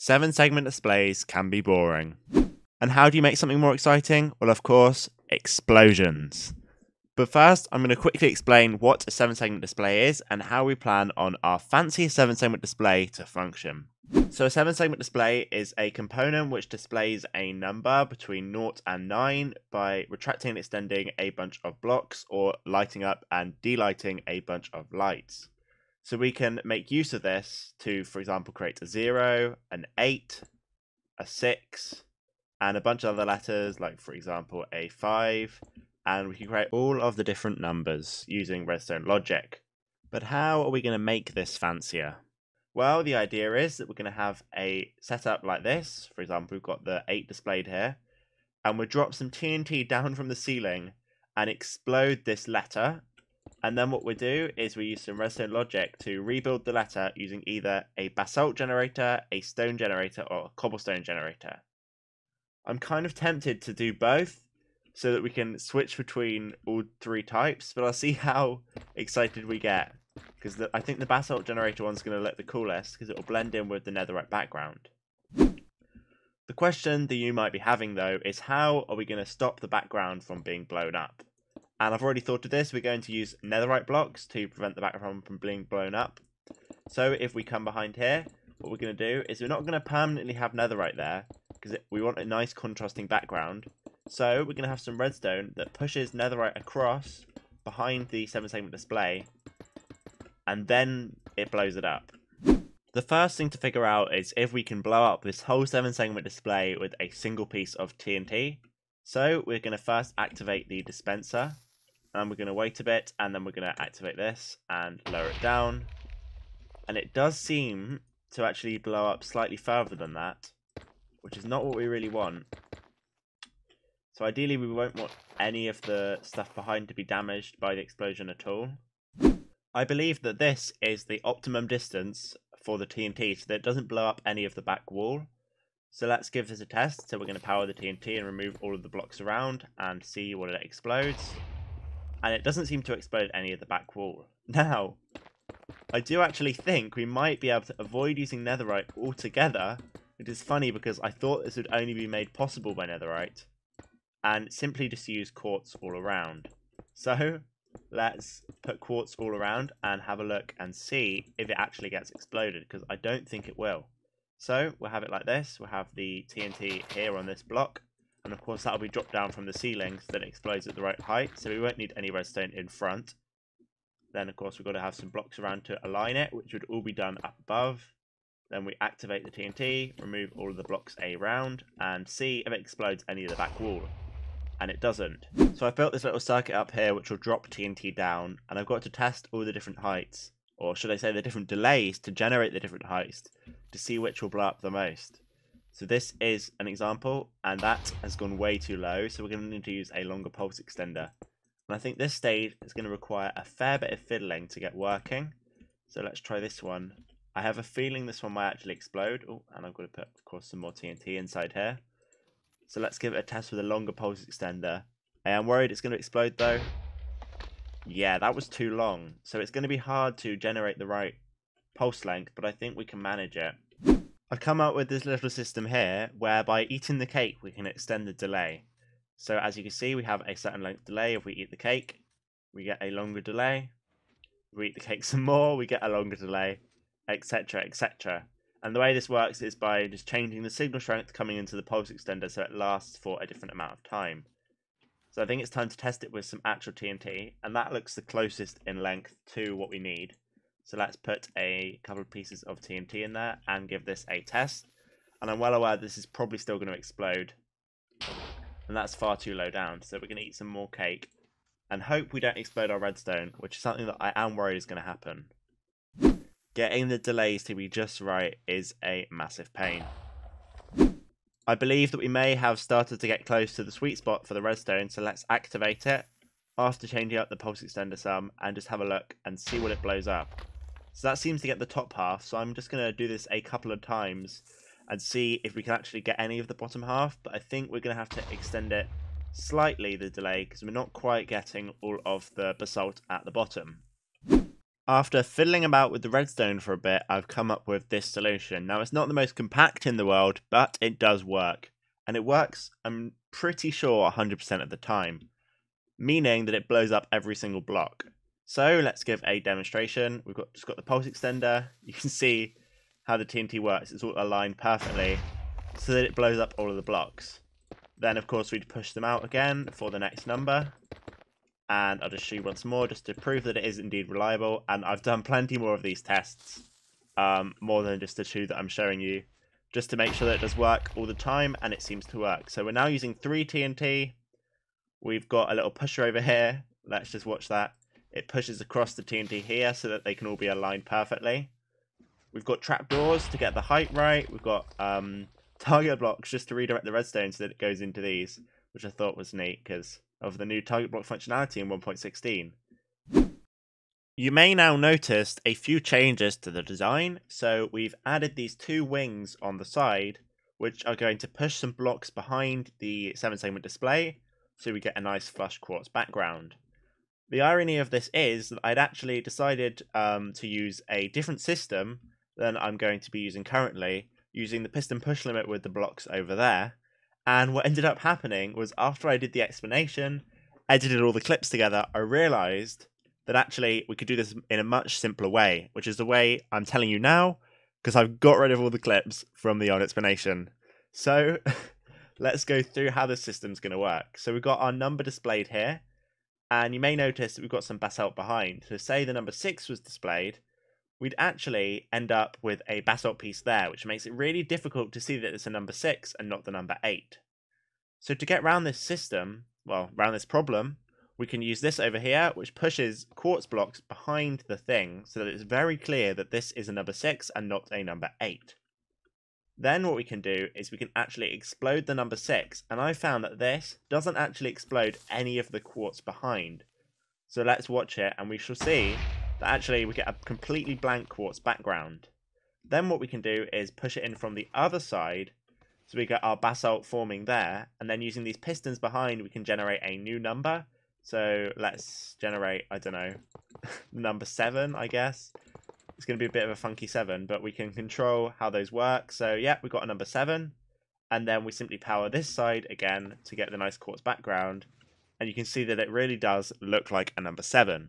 Seven segment displays can be boring. And how do you make something more exciting? Well, of course, explosions. But first, I'm going to quickly explain what a seven segment display is and how we plan on our fancy seven segment display to function. So, a seven segment display is a component which displays a number between 0 and 9 by retracting and extending a bunch of blocks or lighting up and delighting a bunch of lights. So we can make use of this to, for example, create a 0, an 8, a 6, and a bunch of other letters, like, for example, a 5, and we can create all of the different numbers using redstone logic. But how are we going to make this fancier? Well, the idea is that we're going to have a setup like this. For example, we've got the 8 displayed here, and we'll drop some TNT down from the ceiling and explode this letter and then what we do is we use some redstone logic to rebuild the letter using either a basalt generator, a stone generator, or a cobblestone generator. I'm kind of tempted to do both so that we can switch between all three types, but I'll see how excited we get. Because I think the basalt generator one's going to look the coolest because it will blend in with the netherite background. The question that you might be having though is how are we going to stop the background from being blown up? And I've already thought of this. We're going to use netherite blocks to prevent the background from being blown up. So if we come behind here, what we're going to do is we're not going to permanently have netherite there because we want a nice contrasting background. So we're going to have some redstone that pushes netherite across behind the 7 segment display and then it blows it up. The first thing to figure out is if we can blow up this whole 7 segment display with a single piece of TNT. So we're going to first activate the dispenser and we're going to wait a bit and then we're going to activate this and lower it down. And it does seem to actually blow up slightly further than that which is not what we really want. So ideally we won't want any of the stuff behind to be damaged by the explosion at all. I believe that this is the optimum distance for the TNT so that it doesn't blow up any of the back wall. So let's give this a test. So we're going to power the TNT and remove all of the blocks around and see what it explodes and it doesn't seem to explode any of the back wall. Now, I do actually think we might be able to avoid using netherite altogether, It is funny because I thought this would only be made possible by netherite, and simply just use quartz all around. So, let's put quartz all around and have a look and see if it actually gets exploded, because I don't think it will. So, we'll have it like this, we'll have the TNT here on this block, and of course that'll be dropped down from the ceiling so that it explodes at the right height. So we won't need any redstone in front. Then of course we've got to have some blocks around to align it, which would all be done up above. Then we activate the TNT, remove all of the blocks around, and see if it explodes any of the back wall. And it doesn't. So I built this little circuit up here which will drop TNT down, and I've got to test all the different heights, or should I say the different delays to generate the different heights, to see which will blow up the most. So this is an example, and that has gone way too low, so we're going to need to use a longer pulse extender. And I think this stage is going to require a fair bit of fiddling to get working. So let's try this one. I have a feeling this one might actually explode. Oh, and I'm going to put, of course, some more TNT inside here. So let's give it a test with a longer pulse extender. I am worried it's going to explode, though. Yeah, that was too long. So it's going to be hard to generate the right pulse length, but I think we can manage it. I've come up with this little system here where by eating the cake we can extend the delay. So as you can see we have a certain length delay if we eat the cake. We get a longer delay. If we eat the cake some more we get a longer delay, etc etc. And the way this works is by just changing the signal strength coming into the pulse extender so it lasts for a different amount of time. So I think it's time to test it with some actual TNT and that looks the closest in length to what we need. So let's put a couple of pieces of TNT in there and give this a test. And I'm well aware this is probably still going to explode. And that's far too low down. So we're going to eat some more cake. And hope we don't explode our redstone, which is something that I am worried is going to happen. Getting the delays to be just right is a massive pain. I believe that we may have started to get close to the sweet spot for the redstone, so let's activate it after changing up the pulse extender some and just have a look and see what it blows up. So that seems to get the top half, so I'm just going to do this a couple of times and see if we can actually get any of the bottom half, but I think we're going to have to extend it slightly, the delay, because we're not quite getting all of the basalt at the bottom. After fiddling about with the redstone for a bit, I've come up with this solution. Now, it's not the most compact in the world, but it does work. And it works, I'm pretty sure, 100% of the time, meaning that it blows up every single block. So let's give a demonstration. We've got just got the pulse extender. You can see how the TNT works. It's all aligned perfectly so that it blows up all of the blocks. Then, of course, we'd push them out again for the next number and I'll just show you once more just to prove that it is indeed reliable. And I've done plenty more of these tests, um, more than just the two that I'm showing you, just to make sure that it does work all the time, and it seems to work. So we're now using 3 TNT. We've got a little pusher over here. Let's just watch that. It pushes across the TNT here so that they can all be aligned perfectly. We've got trapdoors to get the height right. We've got um, target blocks just to redirect the redstone so that it goes into these, which I thought was neat because of the new target block functionality in 1.16. You may now notice a few changes to the design. So we've added these two wings on the side, which are going to push some blocks behind the 7 segment display, so we get a nice flush quartz background. The irony of this is that I'd actually decided um, to use a different system than I'm going to be using currently, using the piston push limit with the blocks over there, and what ended up happening was after I did the explanation, edited all the clips together, I realized that actually we could do this in a much simpler way, which is the way I'm telling you now, because I've got rid of all the clips from the old explanation. So let's go through how the system's going to work. So we've got our number displayed here, and you may notice that we've got some basalt behind. So say the number 6 was displayed, we'd actually end up with a basalt piece there, which makes it really difficult to see that it's a number 6 and not the number 8. So to get around this system, well, around this problem, we can use this over here, which pushes quartz blocks behind the thing so that it's very clear that this is a number 6 and not a number 8. Then what we can do is we can actually explode the number 6, and I found that this doesn't actually explode any of the quartz behind. So let's watch it, and we shall see that actually we get a completely blank quartz background. Then what we can do is push it in from the other side, so we get our basalt forming there, and then using these pistons behind, we can generate a new number. So let's generate, I don't know, number 7, I guess. It's going to be a bit of a funky 7, but we can control how those work. So yeah, we've got a number 7, and then we simply power this side again to get the nice quartz background. And you can see that it really does look like a number 7.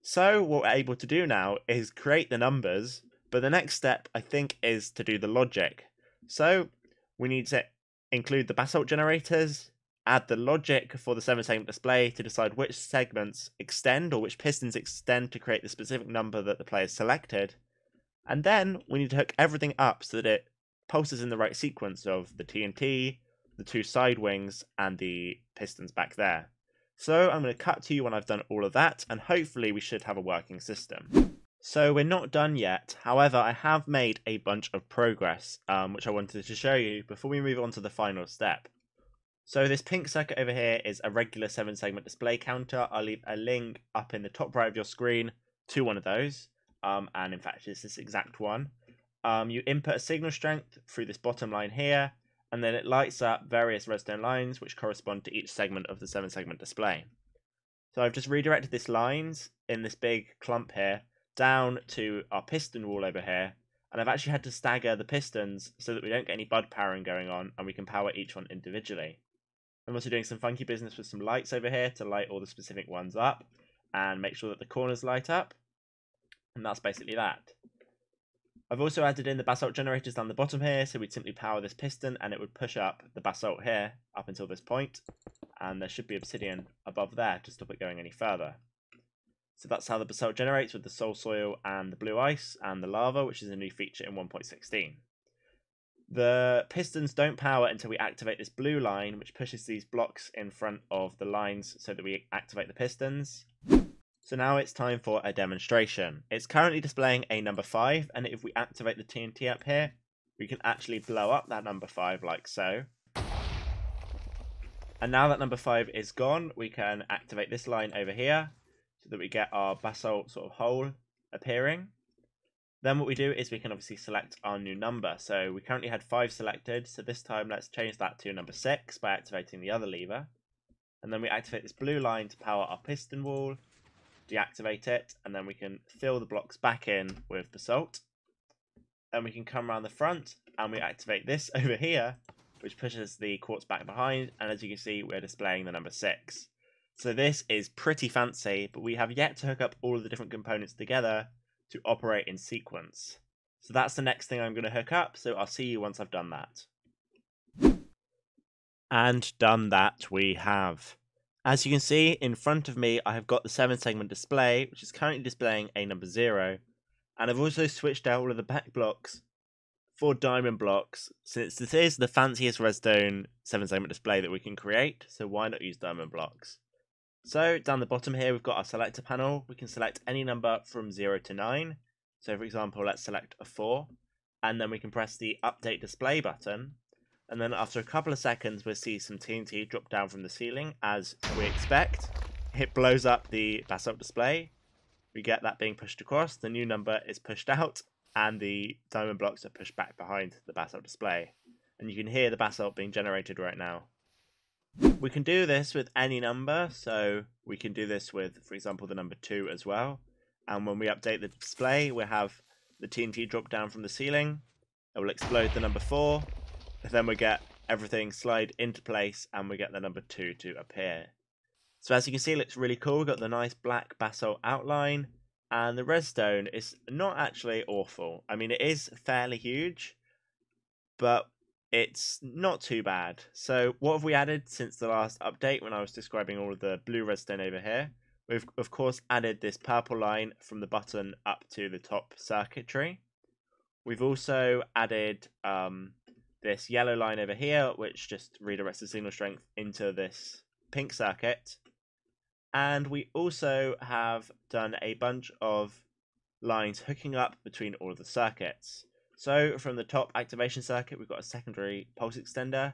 So what we're able to do now is create the numbers, but the next step I think is to do the logic. So we need to include the basalt generators, add the logic for the 7 segment display to decide which segments extend or which pistons extend to create the specific number that the player selected, and then we need to hook everything up so that it pulses in the right sequence of the TNT, the two side wings, and the pistons back there. So I'm going to cut to you when I've done all of that, and hopefully we should have a working system. So we're not done yet, however I have made a bunch of progress, um, which I wanted to show you before we move on to the final step. So this pink circuit over here is a regular 7 segment display counter, I'll leave a link up in the top right of your screen to one of those, um, and in fact it's this exact one. Um, you input a signal strength through this bottom line here, and then it lights up various redstone lines which correspond to each segment of the 7 segment display. So I've just redirected these lines in this big clump here down to our piston wall over here, and I've actually had to stagger the pistons so that we don't get any bud powering going on and we can power each one individually. I'm also doing some funky business with some lights over here to light all the specific ones up and make sure that the corners light up. And that's basically that. I've also added in the basalt generators down the bottom here, so we'd simply power this piston and it would push up the basalt here up until this point, and there should be obsidian above there to stop it going any further. So that's how the basalt generates with the soul soil and the blue ice and the lava, which is a new feature in 1.16. The pistons don't power until we activate this blue line, which pushes these blocks in front of the lines so that we activate the pistons. So now it's time for a demonstration. It's currently displaying a number 5, and if we activate the TNT up here, we can actually blow up that number 5 like so. And now that number 5 is gone, we can activate this line over here, so that we get our basalt sort of hole appearing. Then what we do is we can obviously select our new number. So we currently had 5 selected, so this time let's change that to number 6 by activating the other lever. And then we activate this blue line to power our piston wall, deactivate it, and then we can fill the blocks back in with basalt. Then we can come around the front and we activate this over here, which pushes the quartz back behind, and as you can see, we're displaying the number 6. So this is pretty fancy, but we have yet to hook up all of the different components together to operate in sequence. So that's the next thing I'm going to hook up, so I'll see you once I've done that. And done that we have. As you can see, in front of me, I have got the 7 segment display, which is currently displaying a number 0. And I've also switched out all of the back blocks for diamond blocks, since this is the fanciest redstone 7 segment display that we can create, so why not use diamond blocks? So down the bottom here, we've got our selector panel. We can select any number from 0 to 9. So for example, let's select a 4. And then we can press the update display button. And then after a couple of seconds, we'll see some TNT drop down from the ceiling as we expect. It blows up the basalt display. We get that being pushed across. The new number is pushed out and the diamond blocks are pushed back behind the basalt display. And you can hear the basalt being generated right now. We can do this with any number, so we can do this with, for example, the number 2 as well. And when we update the display, we have the TNT drop down from the ceiling. It will explode the number 4. And then we get everything slide into place and we get the number 2 to appear. So as you can see, it looks really cool. We've got the nice black basalt outline. And the redstone is not actually awful. I mean, it is fairly huge. But it's not too bad. So what have we added since the last update when I was describing all of the blue redstone over here? We've of course added this purple line from the button up to the top circuitry. We've also added um, this yellow line over here, which just redirects the signal strength into this pink circuit. And we also have done a bunch of lines hooking up between all the circuits. So from the top activation circuit, we've got a secondary pulse extender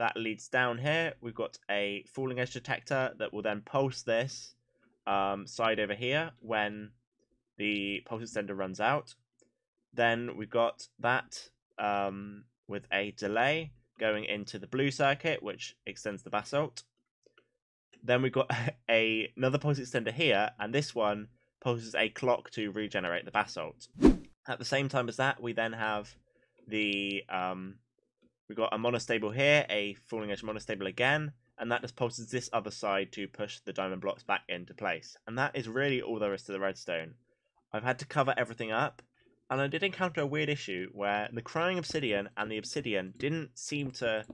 that leads down here. We've got a falling edge detector that will then pulse this um, side over here when the pulse extender runs out. Then we've got that um, with a delay going into the blue circuit, which extends the basalt. Then we've got a, another pulse extender here, and this one pulses a clock to regenerate the basalt. At the same time as that, we then have the um, we've got a monostable here, a falling edge monostable again, and that just pulses this other side to push the diamond blocks back into place. And that is really all there is to the redstone. I've had to cover everything up, and I did encounter a weird issue where the crying obsidian and the obsidian didn't seem to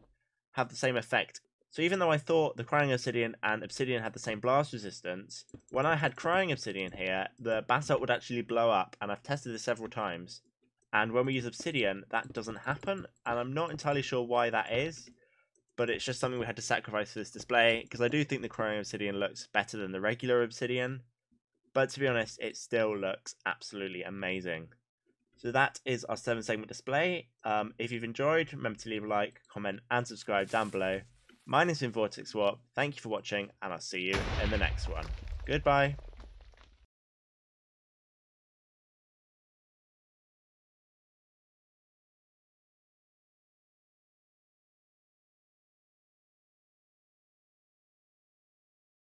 have the same effect so even though I thought the Crying Obsidian and Obsidian had the same blast resistance, when I had Crying Obsidian here, the Basalt would actually blow up, and I've tested this several times. And when we use Obsidian, that doesn't happen, and I'm not entirely sure why that is, but it's just something we had to sacrifice for this display, because I do think the Crying Obsidian looks better than the regular Obsidian, but to be honest, it still looks absolutely amazing. So that is our 7 segment display. Um, if you've enjoyed, remember to leave a like, comment, and subscribe down below. My name's been Vortex Warp. Thank you for watching, and I'll see you in the next one. Goodbye.